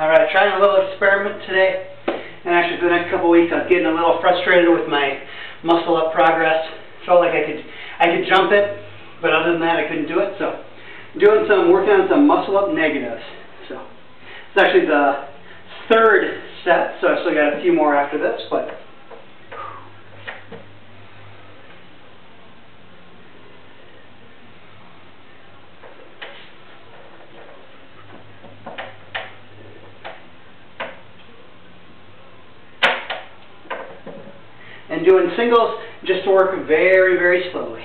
Alright, trying a little experiment today. And actually for the next couple weeks I was getting a little frustrated with my muscle up progress. Felt like I could I could jump it, but other than that I couldn't do it. So doing some working on some muscle up negatives. So it's actually the third set, so I still got a few more after this, but and doing singles just to work very, very slowly.